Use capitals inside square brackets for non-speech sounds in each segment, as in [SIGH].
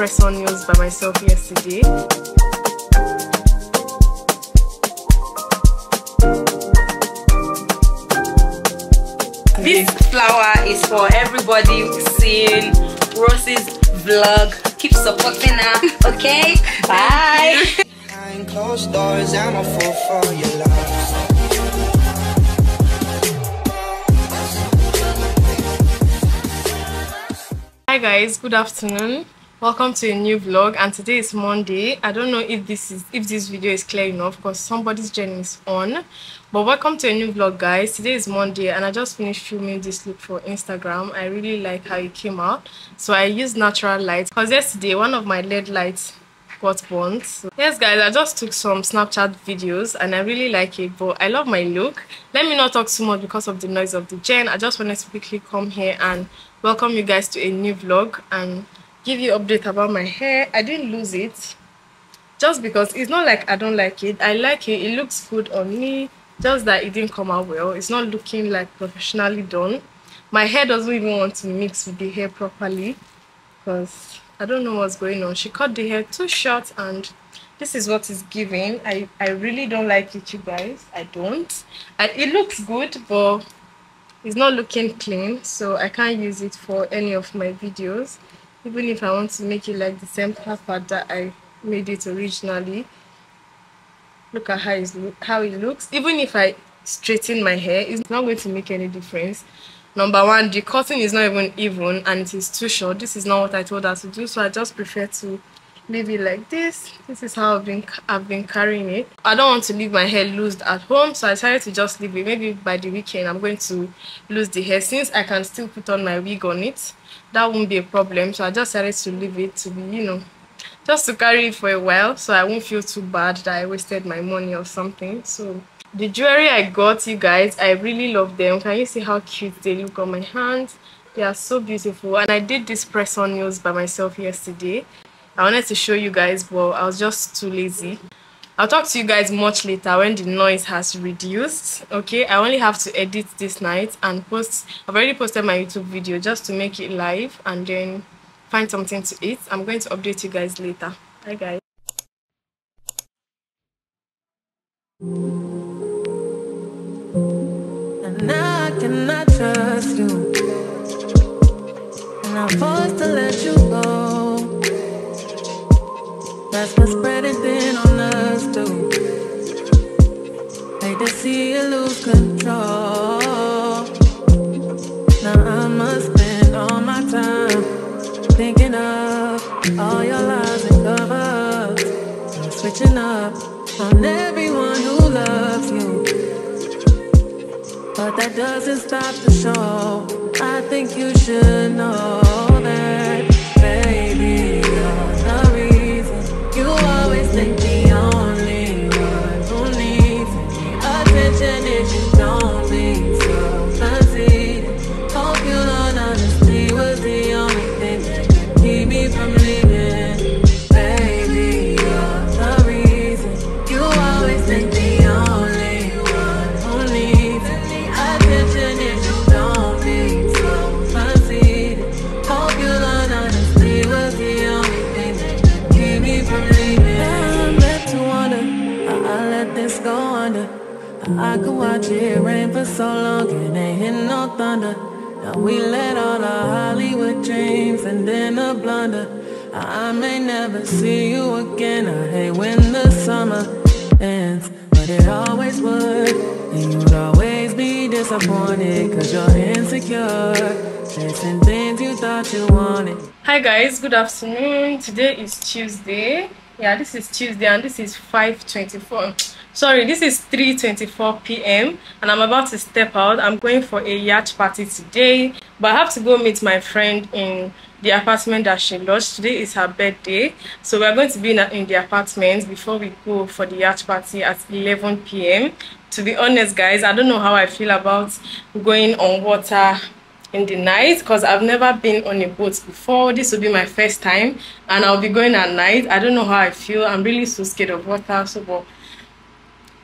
press on nails by myself yesterday. This flower is for everybody seeing Rose's vlog. Keep supporting her, okay? Bye. Behind closed doors, I'm a fool for your love. Hi guys, good afternoon. Welcome to a new vlog and today is Monday. I don't know if this is if this video is clear enough because somebody's journey is on. But welcome to a new vlog guys. Today is Monday and I just finished filming this look for Instagram. I really like how it came out. So I used natural light because yesterday one of my LED lights got burnt. So, yes guys, I just took some Snapchat videos and I really like it but I love my look. Let me not talk too much because of the noise of the gen. I just wanted to quickly come here and welcome you guys to a new vlog and give you update about my hair. I didn't lose it just because it's not like i don't like it. I like it. It looks good on me. Just that it didn't come out well. It's not looking like professionally done. My hair doesn't even want to mix with the hair properly because i don't know what's going on. She cut the hair too short and this is what is giving. I i really don't like it you guys. I don't. And it looks good but it's not looking clean so i can't use it for any of my videos even if i want to make it like the same part that i made it originally look at how look, how it looks. Even if i straighten my hair it's not going to make any difference. Number one the cutting is not even even and it is too short. This is not what i told her to do so i just prefer to leave it like this. This is how i've been i've been carrying it. I don't want to leave my hair loose at home so i decided to just leave it. Maybe by the weekend i'm going to lose the hair. Since i can still put on my wig on it that won't be a problem. So i just decided to leave it to be you know just to carry it for a while so i won't feel too bad that i wasted my money or something. So the jewelry i got you guys i really love them. Can you see how cute they look on my hands? They are so beautiful. And i did this press on nails by myself yesterday I wanted to show you guys but I was just too lazy. I'll talk to you guys much later when the noise has reduced. Okay, I only have to edit this night and post. I've already posted my YouTube video just to make it live and then find something to eat. I'm going to update you guys later. Bye guys. And I cannot trust you. And I'm forced to let you go. That's what's spreading thin on us too. Hate to see you lose control. Now I must spend all my time thinking of all your lies and cover-ups. Switching up on everyone who loves you. But that doesn't stop the show. I think you should thunder. Now we let all our Hollywood dreams and then a blunder. I may never see you again. I hate when the summer ends, but it always would. And you'd always be disappointed cause you're insecure. Chasing things you thought you wanted. Hi guys, good afternoon. Today is Tuesday. Yeah, this is Tuesday and this is 5:24. Sorry, this is 3:24 p.m. and I'm about to step out. I'm going for a yacht party today, but I have to go meet my friend in the apartment that she lodged. Today is her birthday, so we're going to be in, the apartment before we go for the yacht party at 11 p.m. To be honest, guys, I don't know how I feel about going on water in the night because I've never been on a boat before. This will be my first time and I'll be going at night. I don't know how I feel. I'm really so scared of water. So, but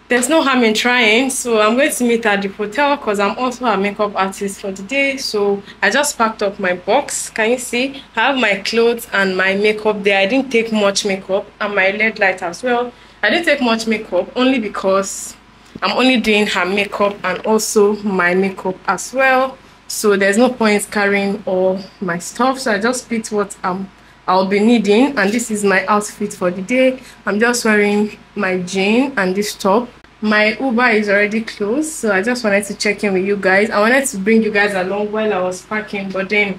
there's no harm in trying so i'm going to meet at the hotel because i'm also a makeup artist for the day. So i just packed up my box. Can you see? I have my clothes and my makeup there. I didn't take much makeup and my led light as well. I didn't take much makeup only because i'm only doing her makeup and also my makeup as well. So there's no point carrying all my stuff. So i just picked what i'm I'll be needing. And this is my outfit for the day. I'm just wearing my jean and this top. My Uber is already closed so I just wanted to check in with you guys. I wanted to bring you guys along while I was packing but then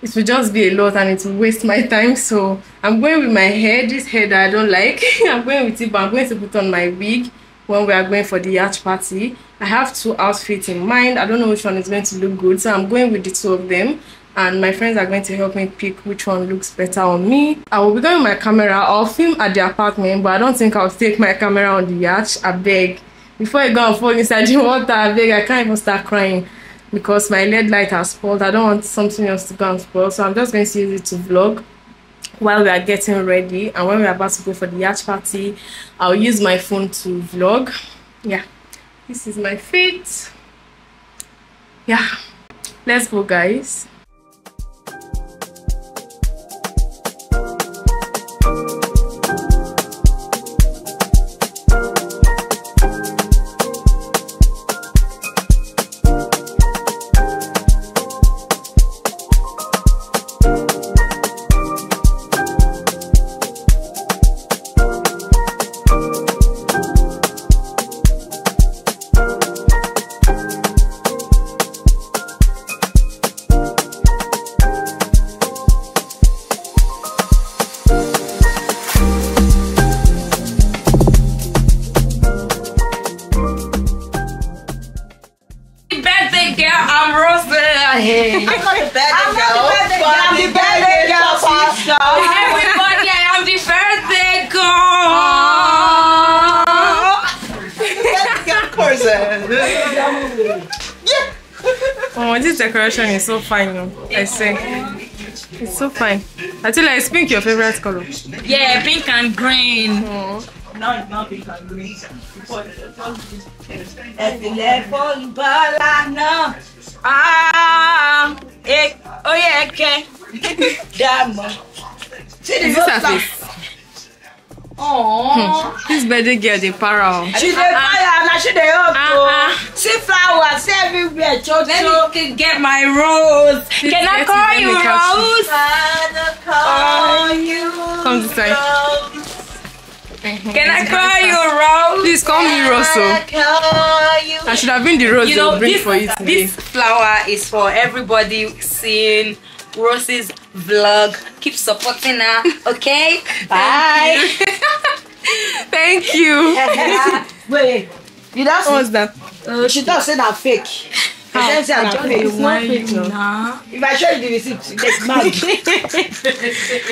it will just be a lot and it will waste my time so I'm going with my hair, this hair that I don't like. [LAUGHS] I'm going with it but I'm going to put on my wig when we are going for the yacht party. I have two outfits in mind. I don't know which one is going to look good so I'm going with the two of them and my friends are going to help me pick which one looks better on me. I will be going with my camera. I'll film at the apartment, but I don't think I'll take my camera on the yacht. I beg. Before I go and fall inside the water, I beg. I can't even start crying because my LED light has spoiled. I don't want something else to go and spoil, so I'm just going to use it to vlog while we are getting ready. And when we're about to go for the yacht party, I'll use my phone to vlog. Yeah, this is my fit. Yeah, let's go, guys. I'm not the bad I'm not the birthday girl, I'm the birthday girl, Everybody, I am the birthday girl. Birthday girl person. Yeah. Oh, this decoration is so fine, no? I say. It's so fine. I tell you, is pink your favorite color? Yeah, pink and green. Oh. No, it's not pink and green. Ẹ̀fìlẹ̀ fọ́lùbọ́lá náà. Ah, eh, oh yeah, okay. [LAUGHS] Dàmọ́. See the Is this her? Hmm. Oh, This birthday girl, they para. oh. She dey ah, ah. fire na she dey up Uh-uh. to see flowers everywhere chocho. let me get my rose. Can I call me- let you me catch you. Rose? Call you. Come this side. Rose. Can I call you Rose? Please call me Rosso. Call you. I should have been the rose You they'll know, bring this, for you today. this flower is for everybody seeing Rose's vlog. Keep supporting her, okay? [LAUGHS] Bye. [LAUGHS] Thank you. [LAUGHS] Wait, you don't What's that? Uh, she thought say na fake. How? Fake. It's not fake, no. Nah. If I show you the receipt, you get mad.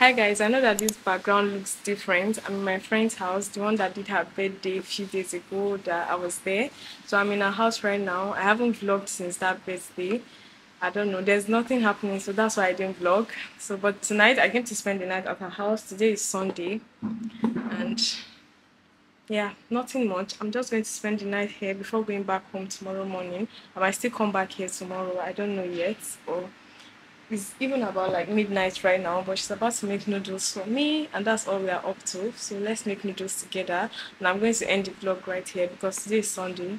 Hi guys, I know that this background looks different. I'm in my friend's house, the one that did her birthday a few days ago that I was there. So I'm in her house right now. I haven't vlogged since that birthday. I don't know, there's nothing happening, so that's why I didn't vlog. So but tonight I came to spend the night at her house. Today is Sunday and yeah, nothing much. I'm just going to spend the night here before going back home tomorrow morning. I might still come back here tomorrow. I don't know yet. Or it's even about like midnight right now, but she's about to make noodles for me, and that's all we are up to. So let's make noodles together. And I'm going to end the vlog right here because today is Sunday.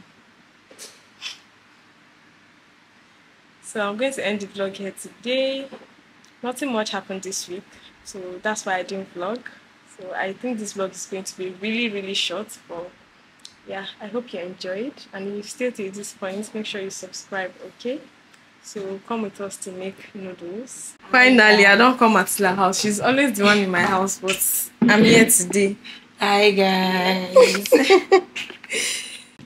So I'm going to end the vlog here today. Nothing much happened this week, so that's why I didn't vlog. So I think this vlog is going to be really, really short, but yeah, I hope you enjoyed. And if you still to this point, make sure you subscribe, okay? So come with us to make noodles. Finally, I don't come at Tila house. She's always the one in my house, but I'm here today. Hi guys. [LAUGHS]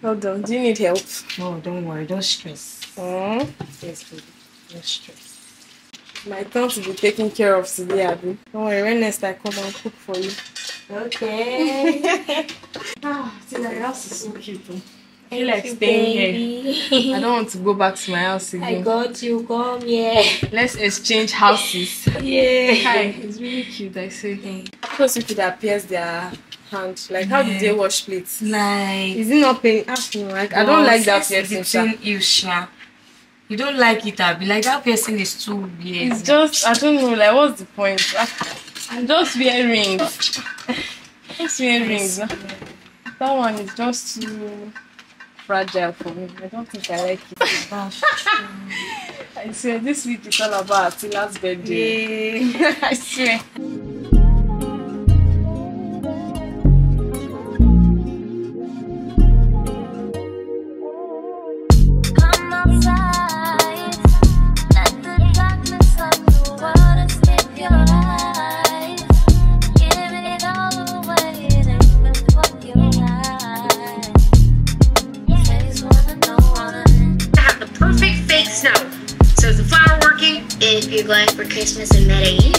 Hold on, do you need help? no, don't worry, don't stress. Mm. Yes, baby. No stress. My turn to be taken care of today, Abby. Don't worry, when next I come and cook for you. Okay. [LAUGHS] Ah, Tila, your house is so cute. oh. Feel like staying here. I don't want to go back to my house again. I got you. Come here. Let's exchange houses. Yeah. Hi, it's really cute, I say. Those people that pierce their hand, like how did they wash plates? Like. Is it not pain? Ah, no, like, I don't like that piercing. Between you, Sha. You don't like it, Abby. Like that piercing is too weird. It's just I don't know, like what's the point? I- I'm just wearing rings. [LAUGHS] Just wearing rings. That one is just too fragile for me. I don't think I like it. That's [LAUGHS] true. I swear this week is all about Atila's birthday. Yeah. [LAUGHS] I swear. Going for Christmas in Medellin,